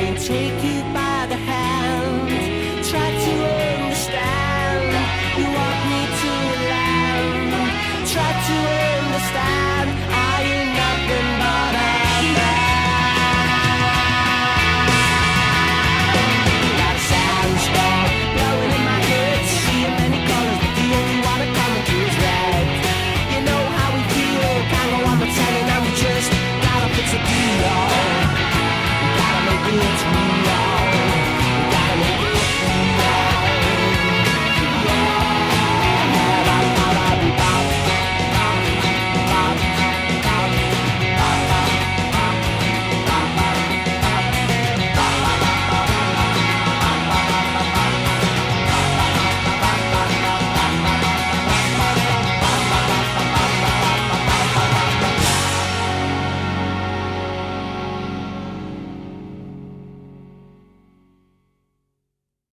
and take you by the hand.